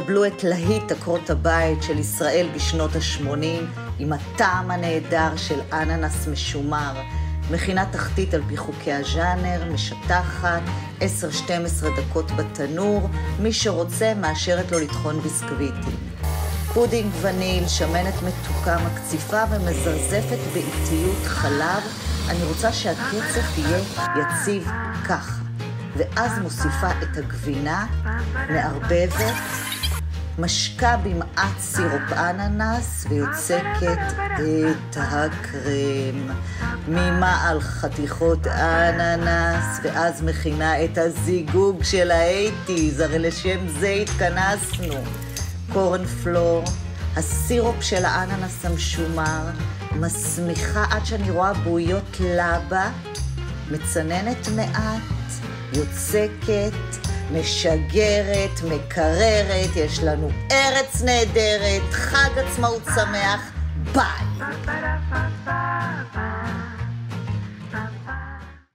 קבלו את להיט עקרות הבית של ישראל בשנות ה-80 עם הטעם הנהדר של אננס משומר. מכינה תחתית על פי חוקי הז'אנר, משטחת, 10-12 דקות בתנור, מי שרוצה מאשרת לו לטחון ביסקוויטים. פודינג וניל, שמנת מתוקה מקציפה ומזרזפת באיטיות חלב, אני רוצה שהקצף יהיה יציב ככה. ואז מוסיפה את הגבינה, מערבבת, משקה במעט סירופ אננס ויוצקת את הקרם מעל חתיכות אננס ואז מכינה את הזיגוג של האייטיז, הרי לשם זה התכנסנו. קורנפלור, הסירופ של האננס המשומר, מסמיכה עד שאני רואה בועיות לבה, מצננת מעט, יוצקת, משגרת, מקררת, יש לנו ארץ נהדרת, חג עצמאות שמח, ביי.